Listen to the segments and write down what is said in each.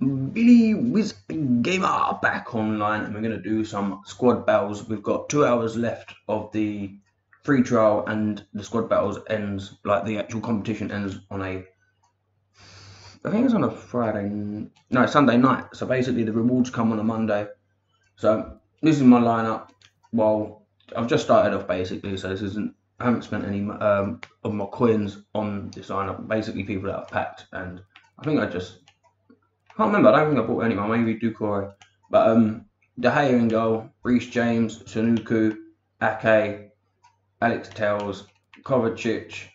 Billy Wizz Gamer back online and we're going to do some squad battles. We've got two hours left of the free trial and the squad battles ends, like the actual competition ends on a, I think it's on a Friday, no, Sunday night. So basically the rewards come on a Monday. So this is my lineup. Well, I've just started off basically, so this isn't, I haven't spent any um, of my coins on this lineup. Basically people that I've packed and I think I just can't remember. I don't think I bought anyone. Maybe Doucouré. But um, De Gea in goal. Reece James, Sanuku, Ake, Alex Telles, Kovacic,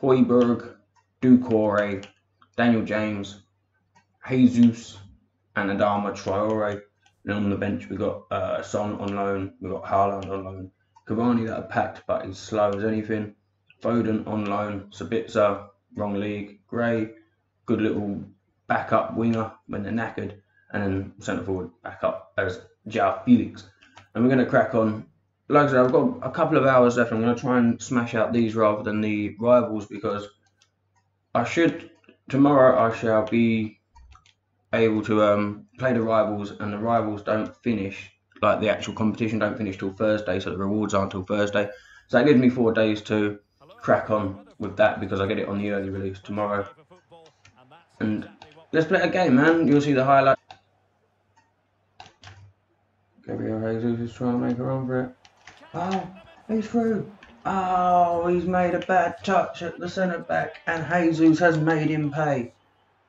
Højbjerg, Doucouré, Daniel James, Jesus, and Adama Traore. And on the bench we've got uh, Son on loan. We've got Haaland on loan. Cavani that are packed, but he's slow as anything. Foden on loan. Sabitzer, wrong league. Gray, good little backup winger when they're knackered, and then centre forward backup as João Felix. And we're going to crack on. Like I said, I've got a couple of hours left. I'm going to try and smash out these rather than the rivals because I should tomorrow. I shall be able to um, play the rivals, and the rivals don't finish like the actual competition don't finish till Thursday, so the rewards aren't till Thursday. So that gives me four days to crack on with that because I get it on the early release tomorrow. And Let's play a game, man. You'll see the highlight. Gabriel Jesus is trying to make a run for it. Oh, he's through. Oh, he's made a bad touch at the centre back, and Jesus has made him pay.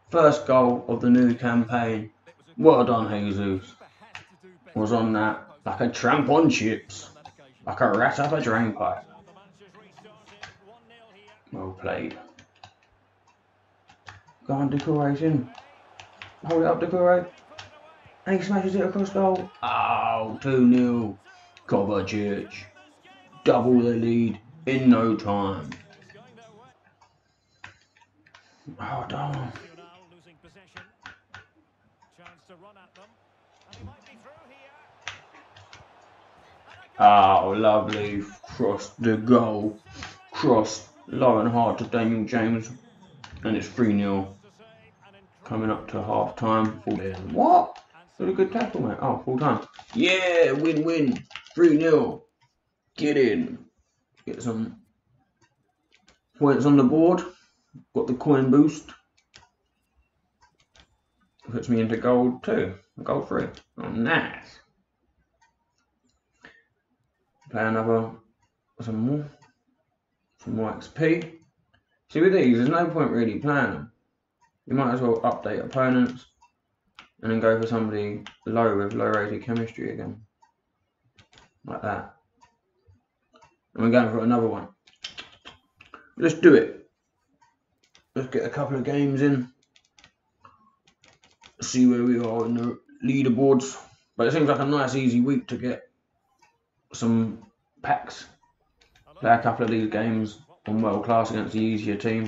First goal of the new campaign. Well done, Jesus. Was on that like a tramp on chips, like a rat up a drain pipe. Well played. Go on, decoration. Hold it up, Doucouré. And he smashes it across goal. Oh, 2 0. Kovacic. Double the lead in no time. Oh, damn. Oh, lovely. Cross the goal. Cross low and hard to Daniel James. And it's 3 0. Coming up to half time. Full What? a good tackle, mate. Oh, full time. Yeah, win win. 3 0. Get in. Get some points on the board. Got the coin boost. Puts me into gold too. Gold three. Oh, nice. Play another. Some more. Some more XP. See, with these, there's no point really playing them you might as well update opponents and then go for somebody low with low rated chemistry again. Like that. And we're going for another one. Let's do it. Let's get a couple of games in. See where we are in the leaderboards. But it seems like a nice easy week to get some packs. Play a couple of these games on world class against the easier team.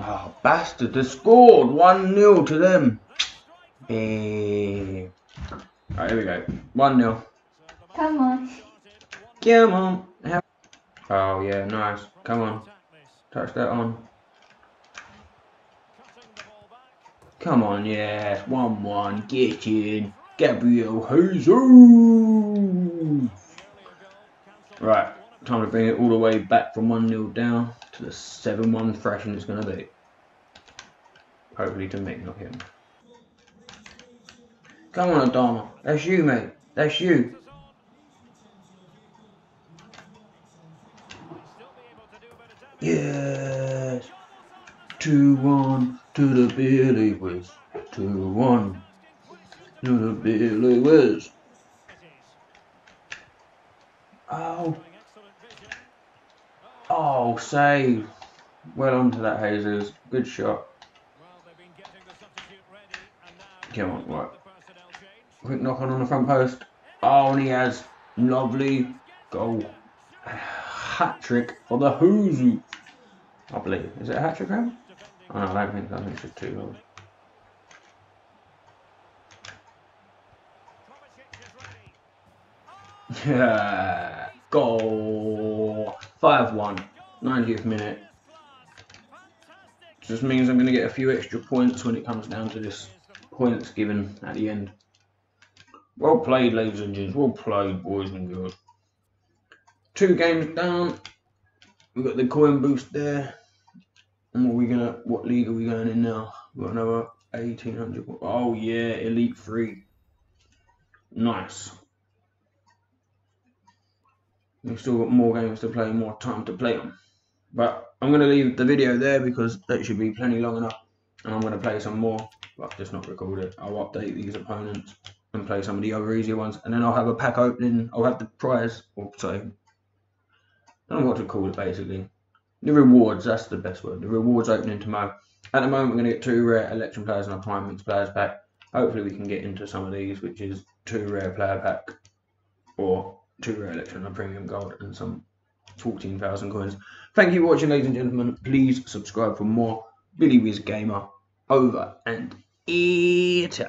Oh, bastard, they scored 1 0 to them. Eh. Alright, here we go. 1 0. Come on. Come on. Oh, yeah, nice. Come on. Touch that on. Come on, yeah. 1 1. Get in. Gabriel Jesus. Right. Time to bring it all the way back from 1 0 down to the 7-1 thrashing it's going to be. Hopefully to make not him. Come on, Adama. That's you, mate. That's you. Yes. 2-1 to the Billy Wizz. 2-1 to the Billy Wizz. Oh. Oh, save. Well onto that, Jesus. Good shot. Come on, right. Quick knock on on the front post. Oh, and he has lovely goal. Hat trick for the Hoosiers. I believe. Is it a hat trick? Oh, no, I don't think. I think it's just two goals. Yeah. Goal. 5 1. 90th minute. Just means I'm going to get a few extra points when it comes down to this points given at the end. Well played, ladies and gents. Well played, boys and girls. Two games down. We've got the coin boost there. And what are we gonna what league are we going in now? We've got another eighteen hundred. Oh yeah, Elite Three. Nice. We've still got more games to play, more time to play them. But I'm going to leave the video there because that should be plenty long enough. And I'm going to play some more, but just not record it. I'll update these opponents and play some of the other easier ones. And then I'll have a pack opening. I'll have the prize, or I don't know what to call it basically. The rewards, that's the best word. The rewards opening tomorrow. At the moment, we're going to get two rare electrum players and a prime mix players pack. Hopefully, we can get into some of these, which is two rare player pack or two rare electrum, a premium gold, and some 14,000 coins. Thank you for watching, ladies and gentlemen. Please subscribe for more Billy Wizz Gamer. Over and eat